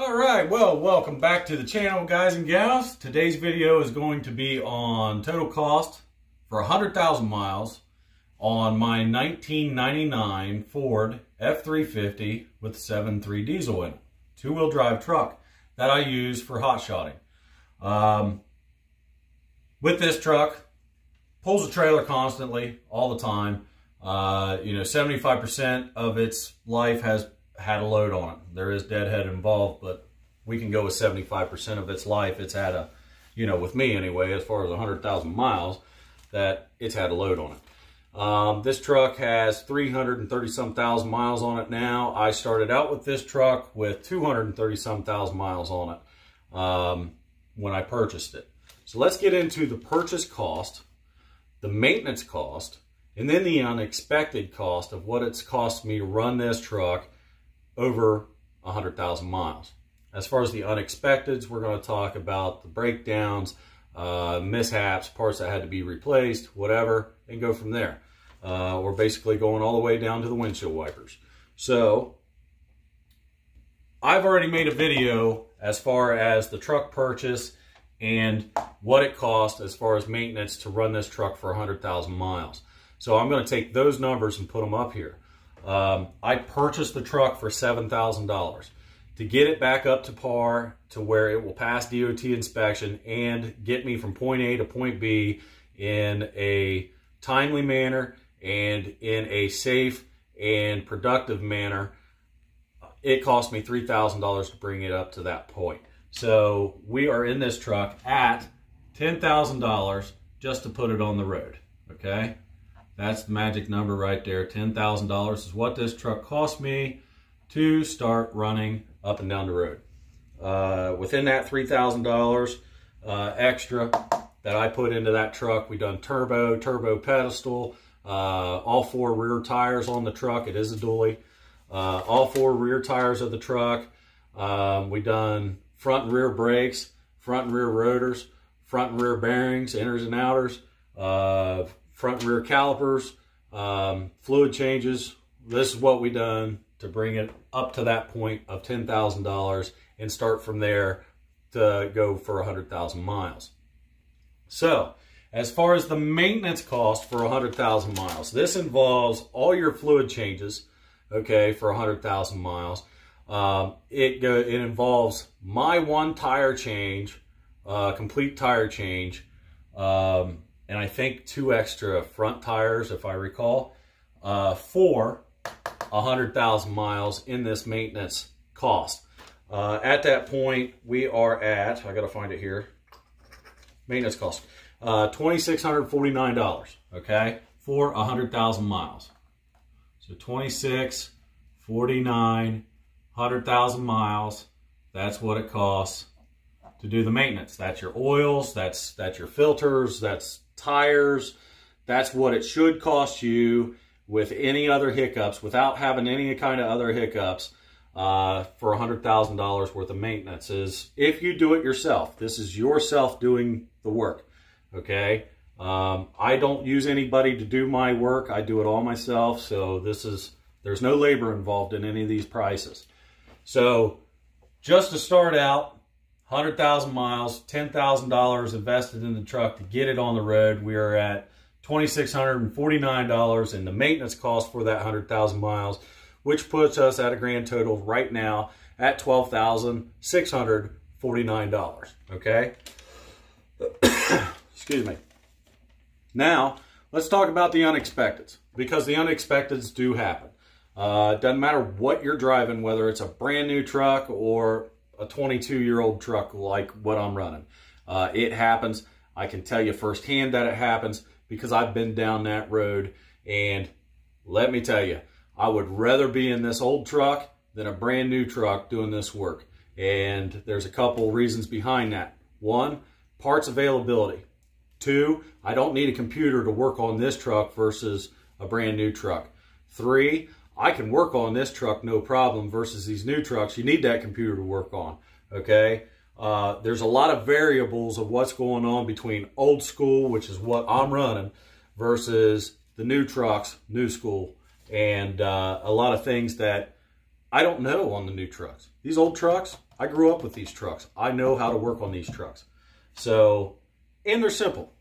All right, well, welcome back to the channel, guys and gals. Today's video is going to be on total cost for 100,000 miles on my 1999 Ford F-350 with 7.3 diesel in it. Two-wheel drive truck that I use for hot shotting. Um, with this truck, pulls a trailer constantly, all the time. Uh, you know, 75% of its life has had a load on it. There is deadhead involved, but we can go with 75% of its life. It's had a, you know, with me anyway, as far as 100,000 miles, that it's had a load on it. Um, this truck has 330 some thousand miles on it now. I started out with this truck with 230 some thousand miles on it um, when I purchased it. So let's get into the purchase cost, the maintenance cost, and then the unexpected cost of what it's cost me to run this truck over 100,000 miles. As far as the unexpecteds, we're going to talk about the breakdowns, uh, mishaps, parts that had to be replaced, whatever, and go from there. Uh, we're basically going all the way down to the windshield wipers. So, I've already made a video as far as the truck purchase and what it cost as far as maintenance to run this truck for 100,000 miles. So I'm going to take those numbers and put them up here. Um, I purchased the truck for $7,000 to get it back up to par to where it will pass DOT inspection and get me from point A to point B in a timely manner and in a safe and productive manner. It cost me $3,000 to bring it up to that point. So we are in this truck at $10,000 just to put it on the road, okay? That's the magic number right there. $10,000 is what this truck cost me to start running up and down the road. Uh, within that $3,000 uh, extra that I put into that truck, we done turbo, turbo pedestal, uh, all four rear tires on the truck. It is a dually. Uh, all four rear tires of the truck. Um, we done front and rear brakes, front and rear rotors, front and rear bearings, inners and outers, uh, front and rear calipers, um, fluid changes. This is what we done to bring it up to that point of $10,000 and start from there to go for 100,000 miles. So, as far as the maintenance cost for 100,000 miles, this involves all your fluid changes, okay, for 100,000 miles. Um, it, it involves my one tire change, uh, complete tire change, um, and I think two extra front tires, if I recall, uh, for 100,000 miles in this maintenance cost. Uh, at that point, we are at, I got to find it here, maintenance cost, uh, $2,649, okay, for 100,000 miles. So 26, 49, 100,000 miles, that's what it costs to do the maintenance. That's your oils, that's that's your filters, that's tires. That's what it should cost you with any other hiccups, without having any kind of other hiccups, uh, for $100,000 worth of maintenance is if you do it yourself. This is yourself doing the work, okay? Um, I don't use anybody to do my work. I do it all myself, so this is, there's no labor involved in any of these prices. So just to start out, 100,000 miles, $10,000 invested in the truck to get it on the road. We are at $2,649 in the maintenance cost for that 100,000 miles, which puts us at a grand total right now at $12,649, okay? Excuse me. Now, let's talk about the unexpecteds, because the unexpecteds do happen. Uh, doesn't matter what you're driving, whether it's a brand new truck or a 22 year old truck like what I'm running. Uh, it happens. I can tell you firsthand that it happens because I've been down that road. And let me tell you, I would rather be in this old truck than a brand new truck doing this work. And there's a couple reasons behind that. One, parts availability. Two, I don't need a computer to work on this truck versus a brand new truck. Three, I can work on this truck no problem versus these new trucks. You need that computer to work on, okay? Uh, there's a lot of variables of what's going on between old school, which is what I'm running, versus the new trucks, new school, and uh, a lot of things that I don't know on the new trucks. These old trucks, I grew up with these trucks. I know how to work on these trucks. So, and they're simple,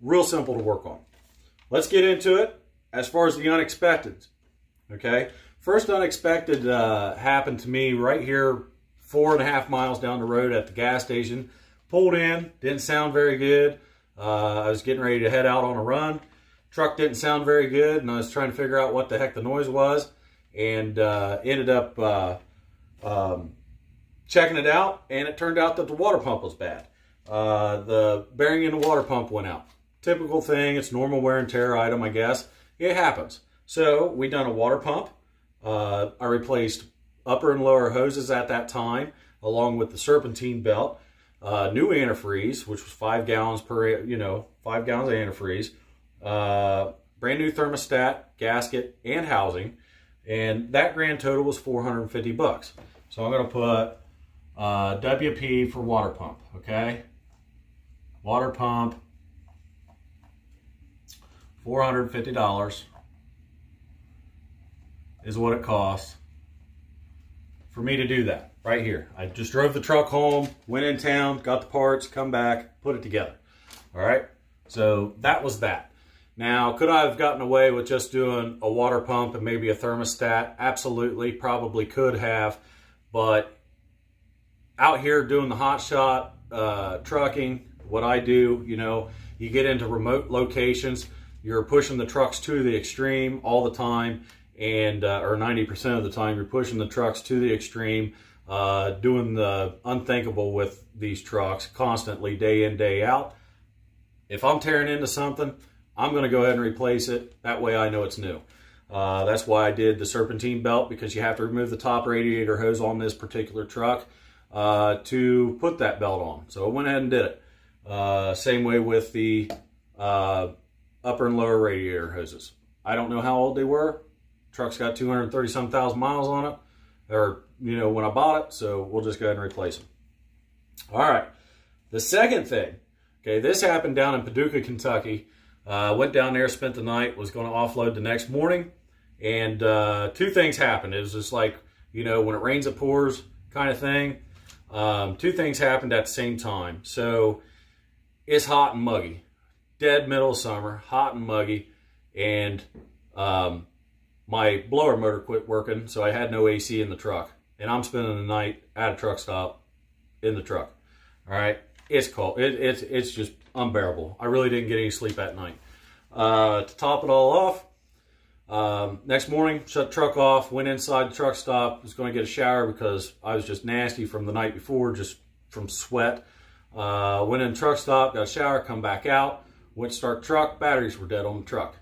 real simple to work on. Let's get into it as far as the unexpected. Okay, first unexpected uh, happened to me right here, four and a half miles down the road at the gas station. Pulled in, didn't sound very good. Uh, I was getting ready to head out on a run. Truck didn't sound very good, and I was trying to figure out what the heck the noise was, and uh, ended up uh, um, checking it out, and it turned out that the water pump was bad. Uh, the bearing in the water pump went out. Typical thing, it's normal wear and tear item, I guess. It happens. So we done a water pump. Uh, I replaced upper and lower hoses at that time, along with the serpentine belt. Uh, new antifreeze, which was five gallons per, you know, five gallons of antifreeze. Uh, brand new thermostat, gasket, and housing. And that grand total was 450 bucks. So I'm going to put uh, WP for water pump, okay? Water pump, $450 is what it costs for me to do that right here. I just drove the truck home, went in town, got the parts, come back, put it together. All right, so that was that. Now, could I have gotten away with just doing a water pump and maybe a thermostat? Absolutely, probably could have, but out here doing the hot shot uh, trucking, what I do, you know, you get into remote locations, you're pushing the trucks to the extreme all the time, and uh, or 90% of the time, you're pushing the trucks to the extreme, uh, doing the unthinkable with these trucks constantly, day in, day out. If I'm tearing into something, I'm going to go ahead and replace it. That way I know it's new. Uh, that's why I did the serpentine belt because you have to remove the top radiator hose on this particular truck uh, to put that belt on. So I went ahead and did it. Uh, same way with the uh, upper and lower radiator hoses. I don't know how old they were. Truck's got 230 some thousand miles on it, or you know when I bought it. So we'll just go ahead and replace them. All right. The second thing, okay, this happened down in Paducah, Kentucky. Uh, went down there, spent the night, was going to offload the next morning, and uh, two things happened. It was just like you know when it rains it pours kind of thing. Um, two things happened at the same time. So it's hot and muggy, dead middle of summer, hot and muggy, and um, my blower motor quit working, so I had no AC in the truck. And I'm spending the night at a truck stop in the truck. All right, it's cold. It, it's it's just unbearable. I really didn't get any sleep at night. Uh, to top it all off, um, next morning, shut the truck off, went inside the truck stop, was going to get a shower because I was just nasty from the night before, just from sweat. Uh, went in truck stop, got a shower, come back out, went start truck, batteries were dead on the truck.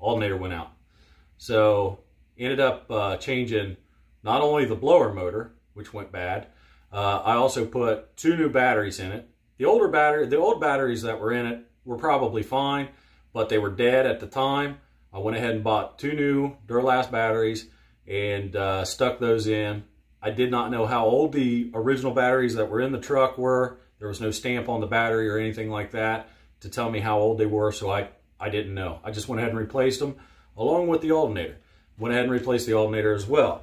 Alternator went out. So ended up uh, changing not only the blower motor, which went bad, uh, I also put two new batteries in it. The older battery, the old batteries that were in it were probably fine, but they were dead at the time. I went ahead and bought two new Duralast batteries and uh, stuck those in. I did not know how old the original batteries that were in the truck were. There was no stamp on the battery or anything like that to tell me how old they were, so I, I didn't know. I just went ahead and replaced them along with the alternator. Went ahead and replaced the alternator as well.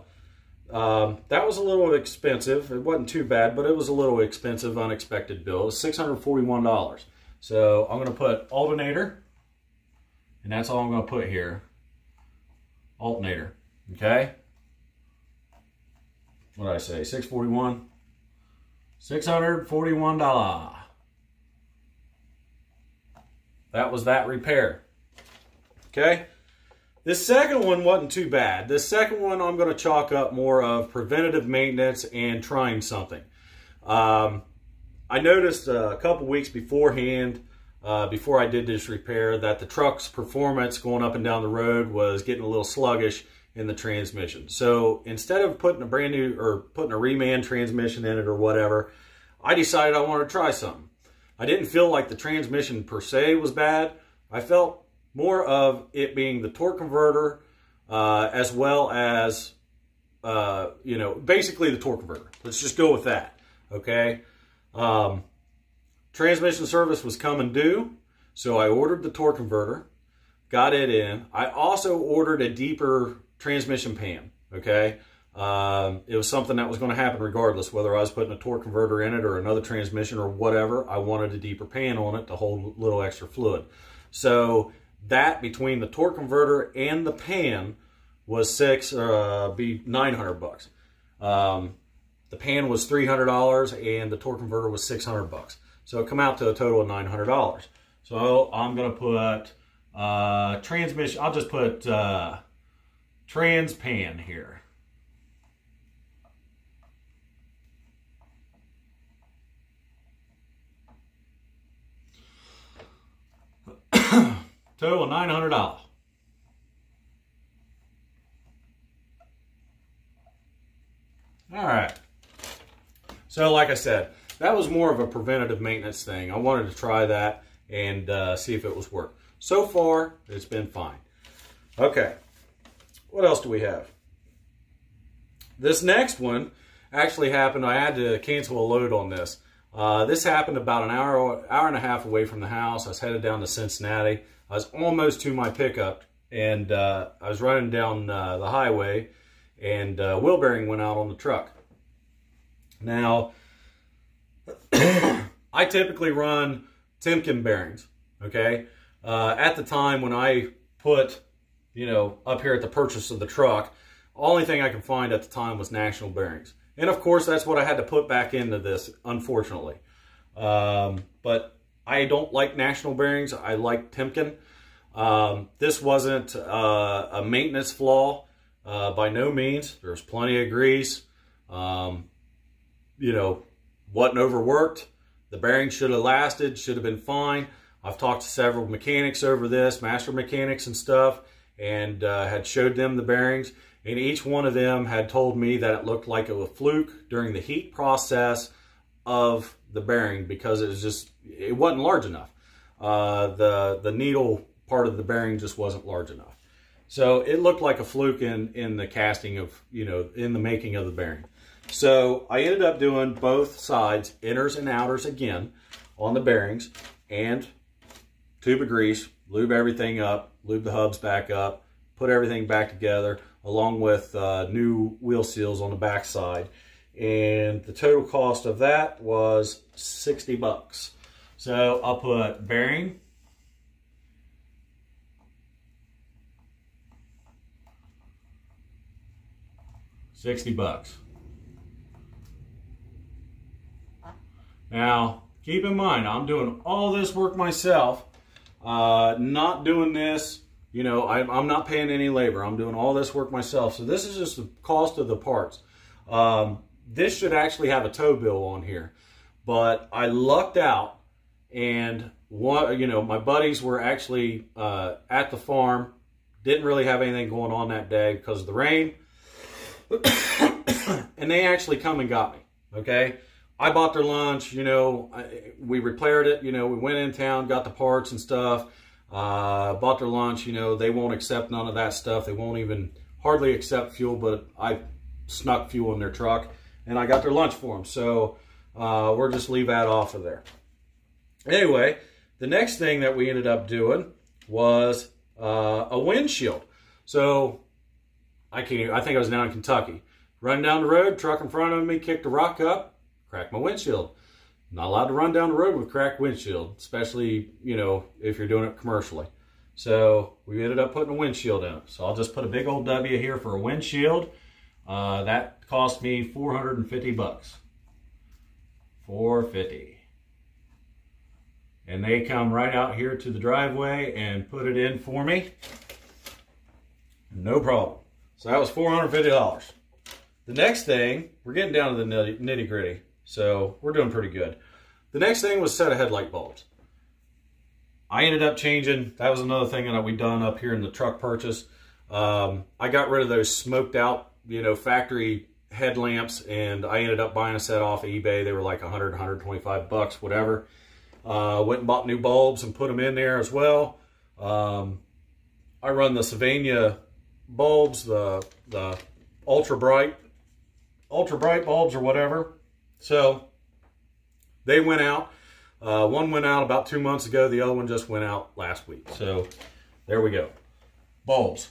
Um, that was a little expensive. It wasn't too bad, but it was a little expensive, unexpected bill. It was $641. So I'm going to put alternator and that's all I'm going to put here. Alternator. Okay? What did I say? 641 $641. That was that repair. Okay? This second one wasn't too bad. The second one I'm going to chalk up more of preventative maintenance and trying something. Um, I noticed a couple weeks beforehand uh, before I did this repair that the truck's performance going up and down the road was getting a little sluggish in the transmission. So instead of putting a brand new or putting a reman transmission in it or whatever, I decided I wanted to try something. I didn't feel like the transmission per se was bad. I felt more of it being the torque converter uh, as well as, uh, you know, basically the torque converter. Let's just go with that, okay? Um, Transmission service was coming due, so I ordered the torque converter, got it in. I also ordered a deeper transmission pan, okay? Um, it was something that was going to happen regardless, whether I was putting a torque converter in it or another transmission or whatever. I wanted a deeper pan on it to hold a little extra fluid. So that between the torque converter and the pan was six, uh, be 900 bucks. Um, the pan was $300 and the torque converter was 600 bucks. So it come out to a total of $900. So I'm going to put uh, transmission, I'll just put uh, trans pan here. Total of $900. All right. So like I said, that was more of a preventative maintenance thing. I wanted to try that and uh, see if it was work. So far, it's been fine. Okay, what else do we have? This next one actually happened. I had to cancel a load on this. Uh, this happened about an hour, hour and a half away from the house. I was headed down to Cincinnati. I was almost to my pickup, and uh, I was running down uh, the highway, and uh, wheel bearing went out on the truck. Now, I typically run Timken bearings, okay? Uh, at the time when I put, you know, up here at the purchase of the truck, only thing I could find at the time was National bearings. And of course, that's what I had to put back into this, unfortunately. Um, but I don't like National bearings. I like Timken. Um, this wasn't uh, a maintenance flaw uh, by no means. There's plenty of grease. Um, you know, wasn't overworked. The bearing should have lasted, should have been fine. I've talked to several mechanics over this, master mechanics and stuff, and uh, had showed them the bearings. And each one of them had told me that it looked like it was a fluke during the heat process of the bearing because it was just, it wasn't large enough. Uh, the, the needle part of the bearing just wasn't large enough. So it looked like a fluke in, in the casting of, you know, in the making of the bearing. So I ended up doing both sides, inners and outers again, on the bearings, and tube of grease, lube everything up, lube the hubs back up, put everything back together, along with uh, new wheel seals on the back side. And the total cost of that was 60 bucks. So I'll put bearing, Sixty bucks. Now, keep in mind, I'm doing all this work myself. Uh, not doing this, you know, I, am not paying any labor. I'm doing all this work myself. So this is just the cost of the parts. Um, this should actually have a tow bill on here. But I lucked out and one, you know, my buddies were actually uh, at the farm. Didn't really have anything going on that day because of the rain. and they actually come and got me, okay? I bought their lunch, you know, I, we repaired it, you know, we went in town, got the parts and stuff, uh, bought their lunch, you know, they won't accept none of that stuff. They won't even hardly accept fuel, but I snuck fuel in their truck and I got their lunch for them. So uh, we'll just leave that off of there. Anyway, the next thing that we ended up doing was uh, a windshield. So I can't, I think I was down in Kentucky. Running down the road, truck in front of me kicked a rock up, crack my windshield. Not allowed to run down the road with cracked windshield, especially, you know, if you're doing it commercially. So we ended up putting a windshield in. So I'll just put a big old W here for a windshield. Uh, that cost me 450 bucks. 450. And they come right out here to the driveway and put it in for me. No problem. So that was $450. The next thing, we're getting down to the nitty gritty. So we're doing pretty good. The next thing was set of headlight bulbs. I ended up changing, that was another thing that we done up here in the truck purchase. Um, I got rid of those smoked out, you know, factory headlamps and I ended up buying a set off eBay. They were like 100, 125 bucks, whatever. Uh, went and bought new bulbs and put them in there as well. Um, I run the Sylvania bulbs, the, the ultra bright, ultra bright bulbs or whatever. So they went out. Uh, one went out about two months ago. The other one just went out last week. So there we go. Bulbs.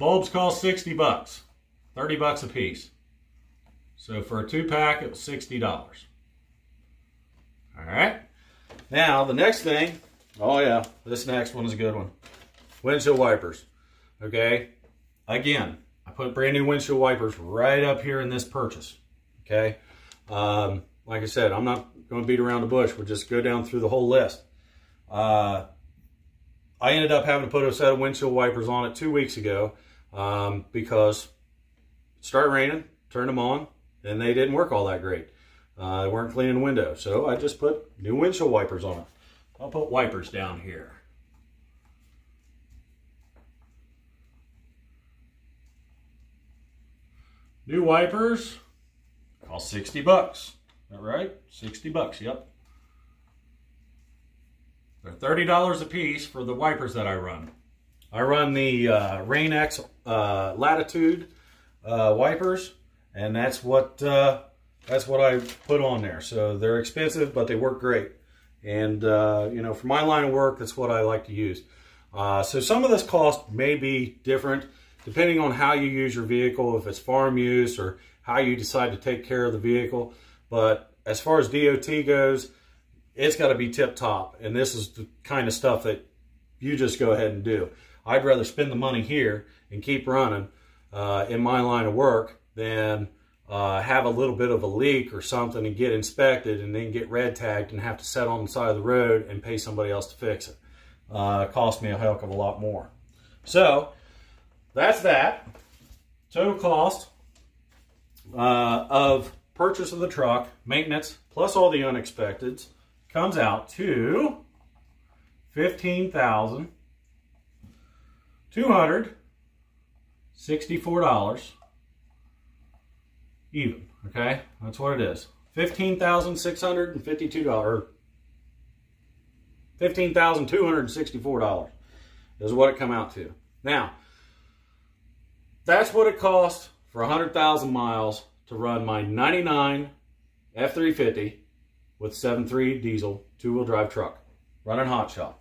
Bulbs cost 60 bucks, 30 bucks a piece. So for a two pack, it was $60. All right. Now, the next thing, oh yeah, this next one is a good one. Windshield wipers. Okay. Again, I put brand new windshield wipers right up here in this purchase. Okay. Um, like I said, I'm not going to beat around the bush. We'll just go down through the whole list. Uh, I ended up having to put a set of windshield wipers on it two weeks ago um, because it started raining, turned them on, and they didn't work all that great. Uh, they weren't cleaning the window, so I just put new windshield wipers on them. I'll put wipers down here. New wipers cost 60 bucks. That right? 60 bucks, yep. They're $30 a piece for the wipers that I run. I run the uh, Rain-X uh, Latitude uh, wipers, and that's what uh, that's what I put on there. So they're expensive, but they work great. And uh, you know, for my line of work, that's what I like to use. Uh, so some of this cost may be different depending on how you use your vehicle, if it's farm use or how you decide to take care of the vehicle. But as far as DOT goes, it's got to be tip top. And this is the kind of stuff that you just go ahead and do. I'd rather spend the money here and keep running uh, in my line of work than uh, have a little bit of a leak or something and get inspected and then get red tagged and have to set on the side of the road and pay somebody else to fix it. Uh, cost me a heck of a lot more. So that's that. Total cost uh, of purchase of the truck, maintenance, plus all the unexpecteds comes out to fifteen thousand two hundred sixty-four dollars even. Okay, that's what it is. Fifteen thousand six hundred and fifty-two dollars. Fifteen thousand two hundred and sixty-four dollars is what it come out to. Now, that's what it cost for hundred thousand miles to run my '99 F350 with 7.3 diesel two-wheel drive truck running hot shot.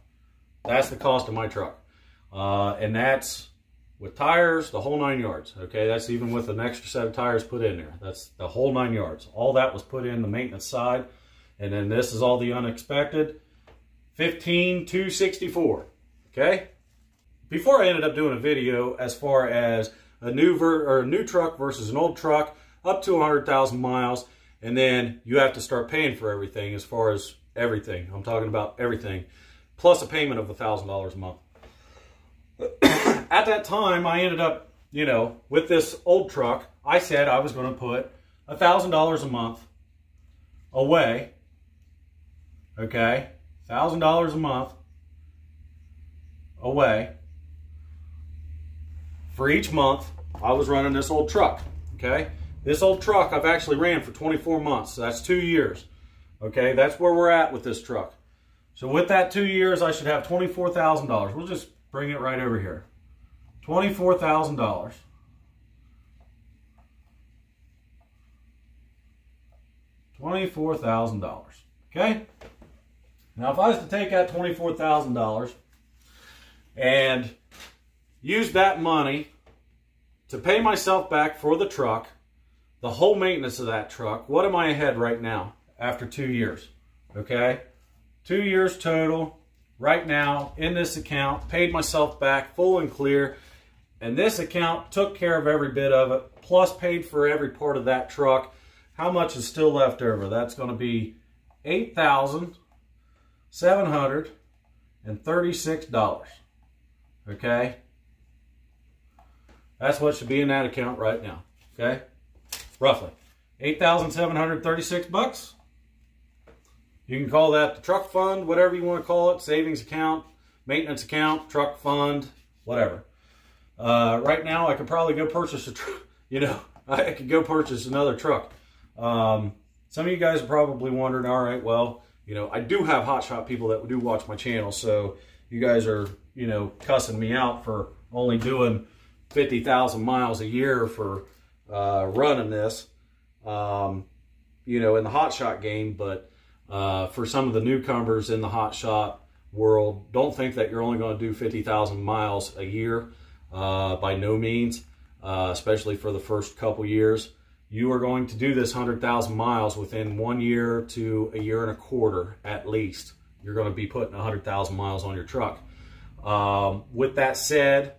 That's the cost of my truck. Uh, and that's with tires, the whole nine yards. Okay, that's even with an extra set of tires put in there. That's the whole nine yards. All that was put in the maintenance side. And then this is all the unexpected. 15 264. Okay? Before I ended up doing a video as far as a new ver or a new truck versus an old truck up to 100,000 miles and then you have to start paying for everything as far as everything. I'm talking about everything, plus a payment of $1,000 a month. At that time, I ended up, you know, with this old truck, I said I was going to put $1,000 a month away, okay, $1,000 a month away for each month I was running this old truck, okay? This old truck I've actually ran for 24 months. So that's two years. Okay, that's where we're at with this truck. So with that two years, I should have $24,000. We'll just bring it right over here. $24,000. $24,000. Okay? Now, if I was to take that $24,000 and use that money to pay myself back for the truck, the whole maintenance of that truck, what am I ahead right now after two years? Okay, two years total right now in this account, paid myself back full and clear. And this account took care of every bit of it, plus paid for every part of that truck. How much is still left over? That's going to be $8,736. Okay? That's what should be in that account right now. Okay? roughly. 8,736 bucks. You can call that the truck fund, whatever you want to call it, savings account, maintenance account, truck fund, whatever. Uh, right now, I could probably go purchase a truck, you know, I could go purchase another truck. Um, some of you guys are probably wondering, all right, well, you know, I do have hotshot people that do watch my channel, so you guys are, you know, cussing me out for only doing 50,000 miles a year for uh, running this, um, you know, in the hot shot game. But uh, for some of the newcomers in the hot shot world, don't think that you're only going to do 50,000 miles a year. Uh, by no means, uh, especially for the first couple years. You are going to do this 100,000 miles within one year to a year and a quarter at least. You're going to be putting 100,000 miles on your truck. Um, with that said,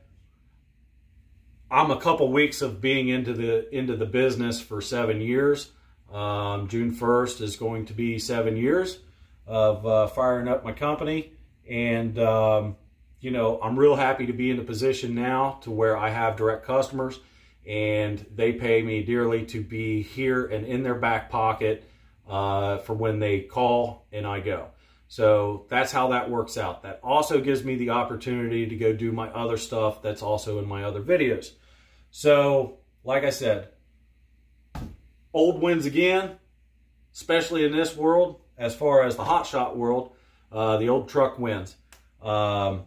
I'm a couple weeks of being into the into the business for seven years. Um, June 1st is going to be seven years of uh, firing up my company, and um, you know I'm real happy to be in the position now to where I have direct customers, and they pay me dearly to be here and in their back pocket uh, for when they call and I go. So that's how that works out. That also gives me the opportunity to go do my other stuff that's also in my other videos. So, like I said, old wins again, especially in this world. As far as the hotshot world, uh, the old truck wins. Um,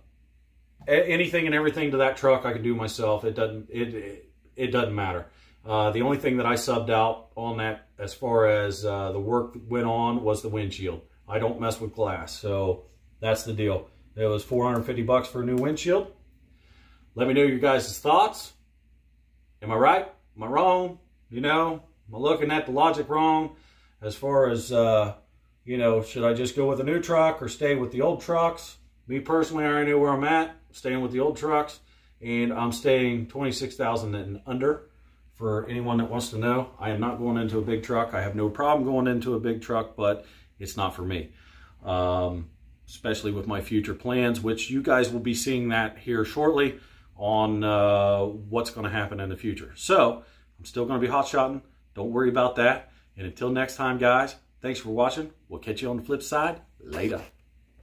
anything and everything to that truck I can do myself. It doesn't it it, it doesn't matter. Uh, the only thing that I subbed out on that as far as uh, the work that went on was the windshield. I don't mess with glass, so that's the deal. It was 450 bucks for a new windshield. Let me know your guys' thoughts. Am I right? Am I wrong? You know, am I looking at the logic wrong as far as, uh, you know, should I just go with a new truck or stay with the old trucks? Me personally, I already know where I'm at, staying with the old trucks, and I'm staying 26,000 and under for anyone that wants to know. I am not going into a big truck. I have no problem going into a big truck, but it's not for me. Um, especially with my future plans, which you guys will be seeing that here shortly on uh, what's going to happen in the future. So I'm still going to be hot shotting. Don't worry about that. And until next time, guys, thanks for watching. We'll catch you on the flip side. Later.